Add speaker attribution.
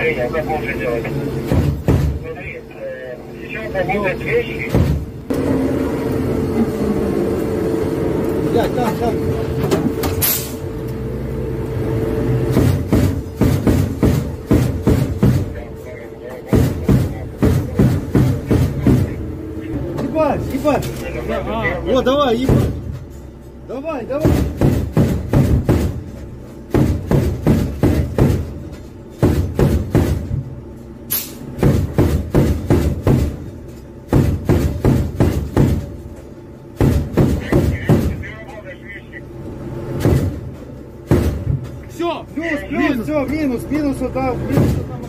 Speaker 1: Женя, как лучше делать? Смотри, сейчас работают вещи.
Speaker 2: Дядь, там, там. Ебать, ебать. Вот, давай, ебать. Давай, давай.
Speaker 3: Все,
Speaker 2: Плюс, плюс, все, минус, минус там, минус там.